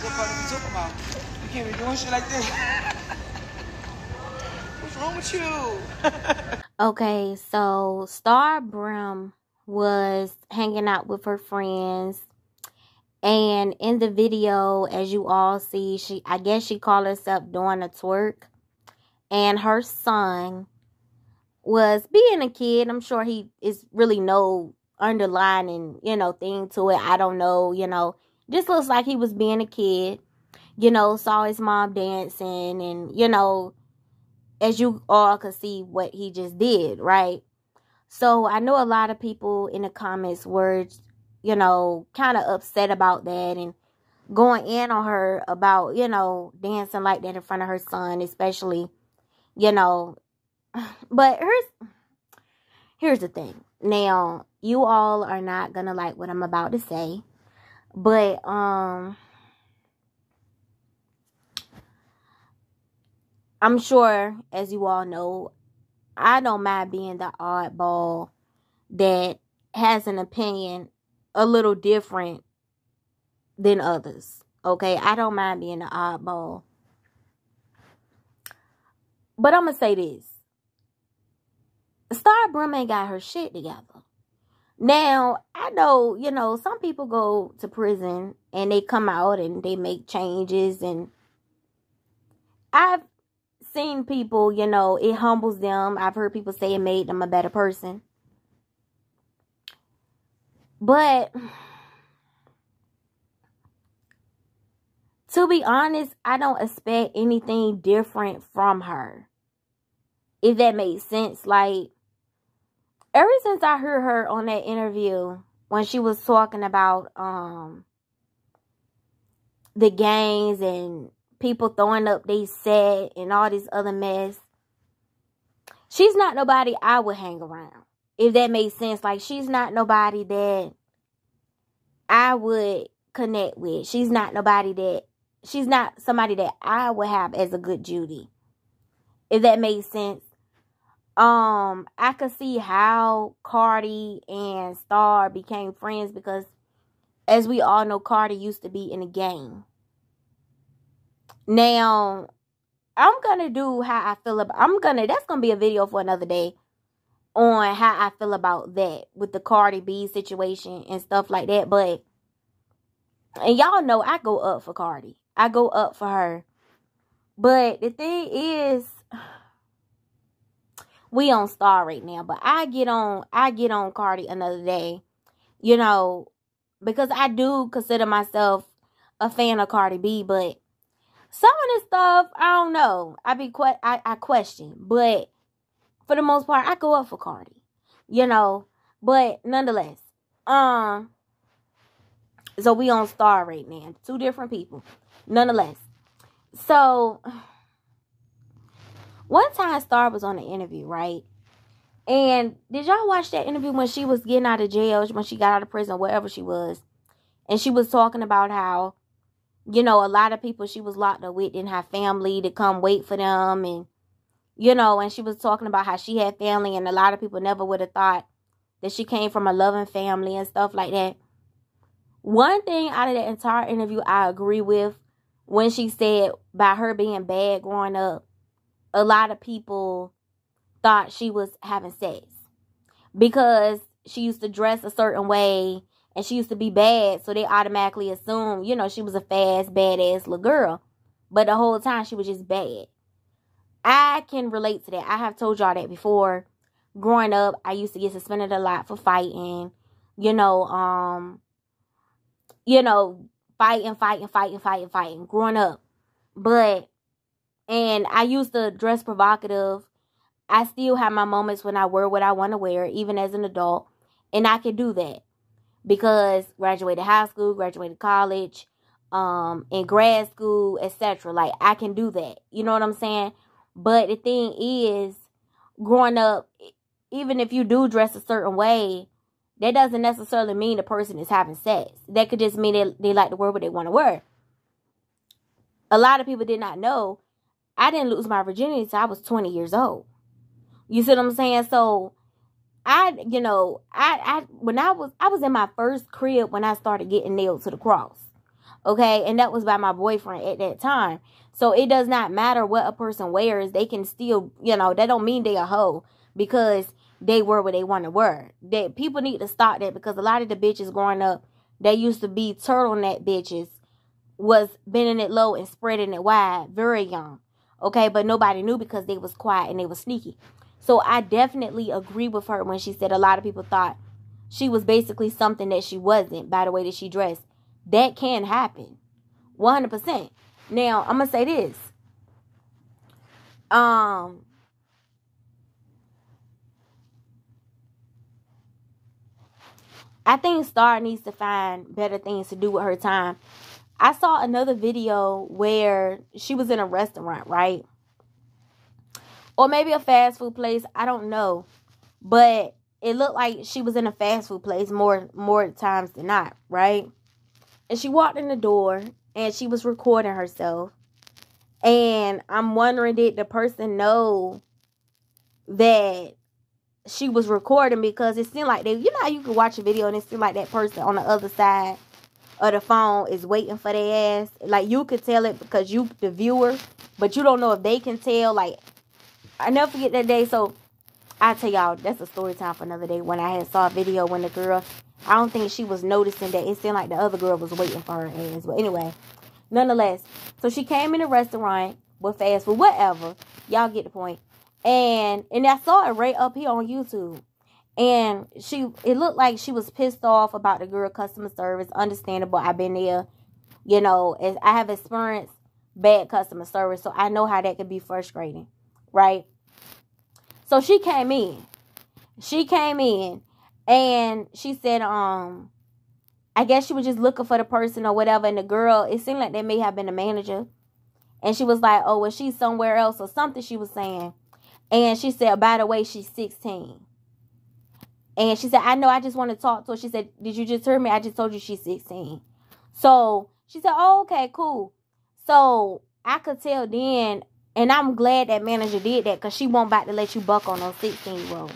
What are talking about? You can't be doing shit like this. What's wrong with you? Okay, so Star Brim was hanging out with her friends. And in the video, as you all see, she I guess she called herself doing a twerk. And her son was being a kid. I'm sure he is really no underlining, you know, thing to it. I don't know, you know. Just looks like he was being a kid. You know, saw his mom dancing and, you know, as you all could see what he just did, right? So I know a lot of people in the comments were, you know, kind of upset about that and going in on her about, you know, dancing like that in front of her son, especially, you know. But here's here's the thing. Now, you all are not gonna like what I'm about to say, but um I'm sure, as you all know, I don't mind being the oddball that has an opinion a little different than others. Okay, I don't mind being the oddball. But I'm gonna say this. Star Brim ain't got her shit together. Now, I know, you know, some people go to prison and they come out and they make changes and I've seen people, you know, it humbles them. I've heard people say it made them a better person. But to be honest, I don't expect anything different from her. If that makes sense. Like, ever since I heard her on that interview when she was talking about um the gangs and people throwing up they set and all this other mess. She's not nobody I would hang around. If that makes sense. Like she's not nobody that I would connect with. She's not nobody that she's not somebody that I would have as a good Judy. If that makes sense. Um, I could see how Cardi and Star became friends because as we all know, Cardi used to be in the game. Now, I'm gonna do how I feel about. I'm gonna. That's gonna be a video for another day on how I feel about that with the Cardi B situation and stuff like that. But and y'all know I go up for Cardi. I go up for her. But the thing is, we on Star right now. But I get on. I get on Cardi another day. You know, because I do consider myself a fan of Cardi B, but some of this stuff, I don't know. I be que- I, I question, but for the most part, I go up for Cardi. You know, but nonetheless, um, so we on Star right now, two different people. Nonetheless, so one time Star was on an interview, right? And did y'all watch that interview when she was getting out of jail, when she got out of prison, wherever she was, and she was talking about how you know, a lot of people she was locked up with didn't have family to come wait for them. And, you know, and she was talking about how she had family, and a lot of people never would have thought that she came from a loving family and stuff like that. One thing out of that entire interview I agree with when she said by her being bad growing up, a lot of people thought she was having sex because she used to dress a certain way and she used to be bad, so they automatically assume, you know, she was a fast, badass little girl. But the whole time she was just bad. I can relate to that. I have told y'all that before. Growing up, I used to get suspended a lot for fighting. You know, um, you know, fighting, fighting, fighting, fighting, fighting. Growing up, but and I used to dress provocative. I still have my moments when I wear what I want to wear, even as an adult, and I can do that because graduated high school, graduated college, um, in grad school, etc. Like I can do that. You know what I'm saying? But the thing is, growing up, even if you do dress a certain way, that doesn't necessarily mean the person is having sex. That could just mean they, they like to wear what they want to wear. A lot of people did not know I didn't lose my virginity until I was 20 years old. You see what I'm saying? So I, you know, I, I, when I was, I was in my first crib when I started getting nailed to the cross. Okay. And that was by my boyfriend at that time. So it does not matter what a person wears. They can still, you know, that don't mean they a hoe because they were what they want to wear. That people need to stop that because a lot of the bitches growing up, they used to be turtleneck bitches, was bending it low and spreading it wide, very young. Okay, but nobody knew because they was quiet and they was sneaky. So I definitely agree with her when she said a lot of people thought she was basically something that she wasn't by the way that she dressed. That can happen. 100%. Now, I'm going to say this. Um I think Star needs to find better things to do with her time. I saw another video where she was in a restaurant, right? Or maybe a fast food place. I don't know. But it looked like she was in a fast food place more more times than not, right? And she walked in the door and she was recording herself. And I'm wondering did the person know that she was recording because it seemed like they, you know, you can watch a video and it seemed like that person on the other side of the phone is waiting for their ass. Like you could tell it because you, the viewer, but you don't know if they can tell. Like I never forget that day. So I tell y'all, that's a story time for another day. When I had saw a video when the girl, I don't think she was noticing that it seemed like the other girl was waiting for her ass. But anyway, nonetheless, so she came in the restaurant with fast food, whatever. Y'all get the point. And and I saw it right up here on YouTube. And she it looked like she was pissed off about the girl customer service. Understandable. I've been there, you know, I have experienced bad customer service, so I know how that can be frustrating, right? So she came in. She came in and she said, um, I guess she was just looking for the person or whatever. And the girl, it seemed like they may have been a manager. And she was like, oh, well, she's somewhere else or something she was saying. And she said, by the way, she's 16. And she said, I know, I just want to talk to her. She said, Did you just hear me? I just told you she's 16. So she said, Oh, okay, cool. So I could tell then, and I'm glad that manager did that because she won't about to let you buck on those 16 year old.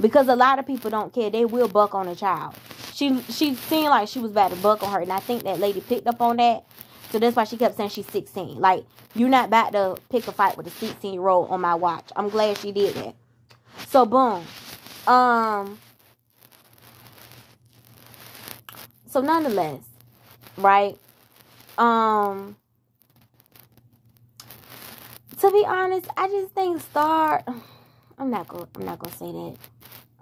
Because a lot of people don't care. They will buck on a child. She she seemed like she was about to buck on her. And I think that lady picked up on that. So that's why she kept saying she's 16. Like, you're not about to pick a fight with a 16 year old on my watch. I'm glad she did that. So boom. Um so nonetheless, right? Um to be honest, I just think Star I'm not gonna I'm not gonna say that.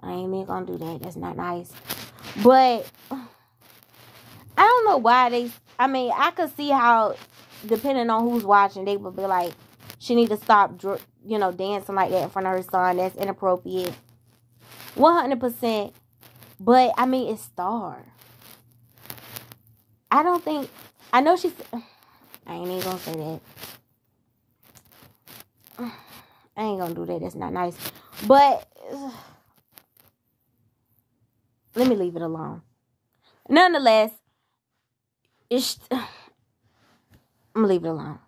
I ain't even gonna do that. That's not nice. But I don't know why they I mean, I could see how, depending on who's watching, they would be like, she need to stop, you know, dancing like that in front of her son. That's inappropriate. 100%. But, I mean, it's Star. I don't think, I know she's, I ain't even gonna say that. I ain't gonna do that. That's not nice. But, let me leave it alone. Nonetheless, it's I'm gonna leave it alone.